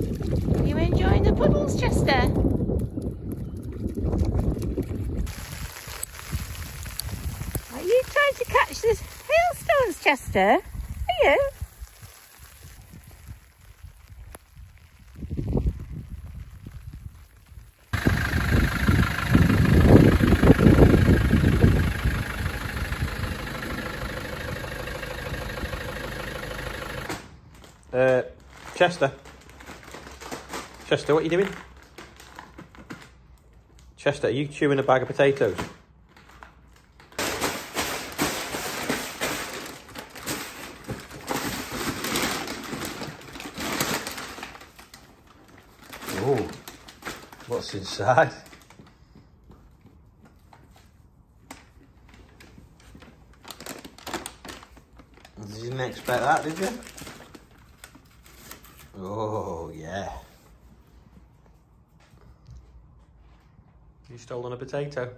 Are you enjoying the puddles, Chester? Are you trying to catch the hailstones, Chester? Are you? Uh, Chester. Chester, what are you doing? Chester, are you chewing a bag of potatoes? Oh, what's inside? You didn't expect that, did you? Oh, yeah. You stolen a potato.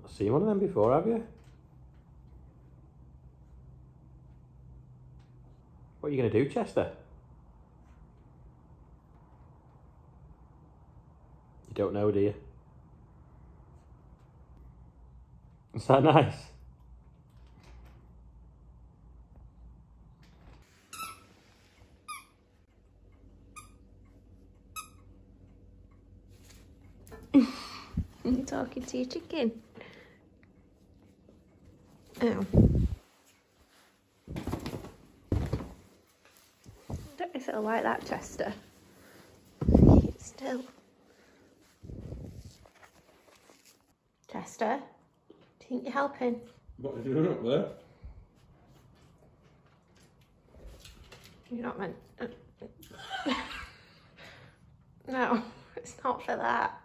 Not seen one of them before, have you? What are you going to do, Chester? You don't know, do you? Is that nice? You talking to your chicken? Oh. Don't know if it'll like that, Chester. Keep still. Chester, do you think you're helping? What are you doing up there? You're not meant. Uh, uh. no, it's not for that.